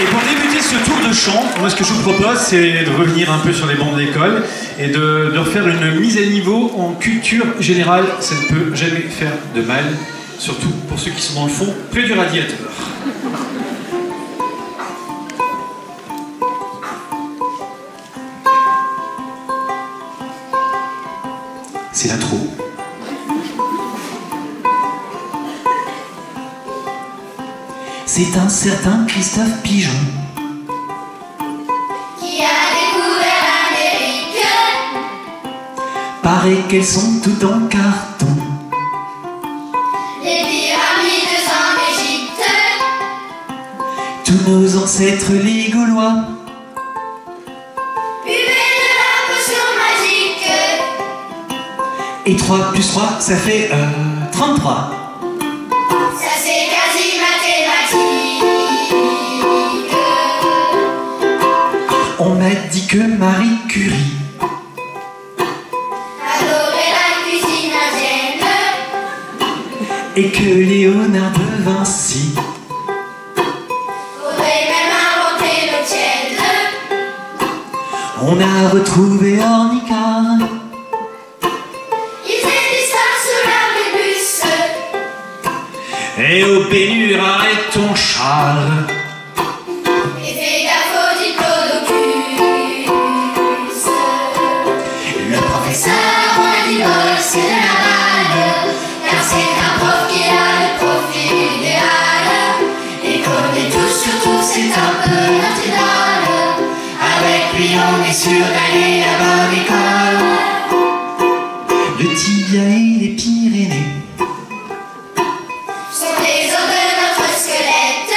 Et pour débuter ce tour de chant, moi ce que je vous propose, c'est de revenir un peu sur les bancs de l'école et de, de refaire une mise à niveau en culture générale. Ça ne peut jamais faire de mal, surtout pour ceux qui sont dans le fond, près du radiateur. C'est l'intro. C'est un certain Christophe Pigeon. Qui a découvert l'Amérique. Paraît qu'elles sont toutes en carton. Les pyramides en Égypte. Tous nos ancêtres les Gaulois. Buvez de la potion magique. Et 3 plus 3 ça fait euh, 33 que Marie Curie. Adorer la cuisine indienne Et que Léonard de Vinci. Faudrait même inventer le tiède. On a retrouvé Ornicard Ils faisaient des stars sous la bus Et au pénure, arrête ton char. Lui on est sûr d'aller à bonne école Le tibia et les Pyrénées. Sont les os de notre squelette.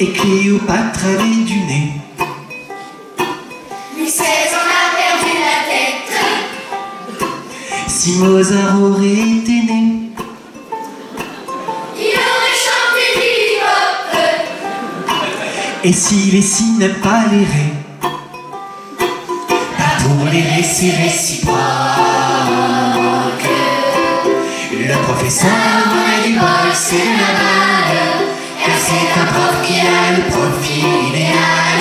Et Cléopâtre avait du nez. Louis XVI on a perdu la tête. Si Mozart aurait été né Et si les si n'aiment pas les ré Pas pour les ré c'est réciproque Le professeur a du bol, c'est la balle Car c'est un prof qui a le profil idéal.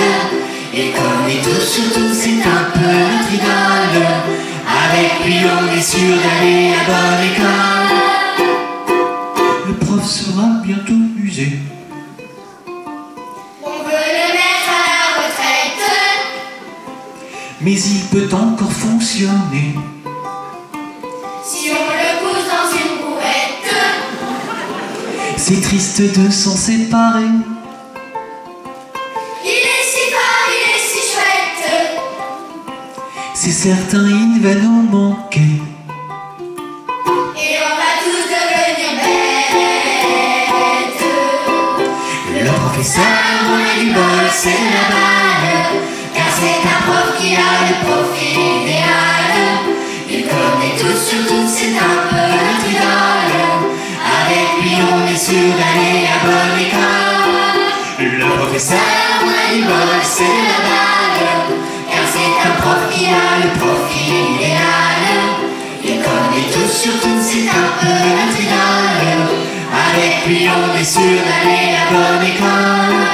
Et comme les tous surtout c'est un peu notre idole Avec lui on est sûr d'aller à bonne école. Le prof sera bientôt usé Mais il peut encore fonctionner. Si on le pousse dans une bourrette C'est triste de s'en séparer. Il est si fort, il est si chouette. C'est certain il va nous manquer. Et on va tous devenir bêtes. Le professeur on a du bol, c'est la balle c'est un prof qui a le profil idéal. Il connaît tout sur tout, c'est un peu idole Avec lui on est sûr d'aller à bonne école. Le professeur on a c'est la balle. Car c'est un prof qui a le profil idéal. Il connaît tout sur tout, c'est un peu idole Avec lui on est sûr d'aller à bonne école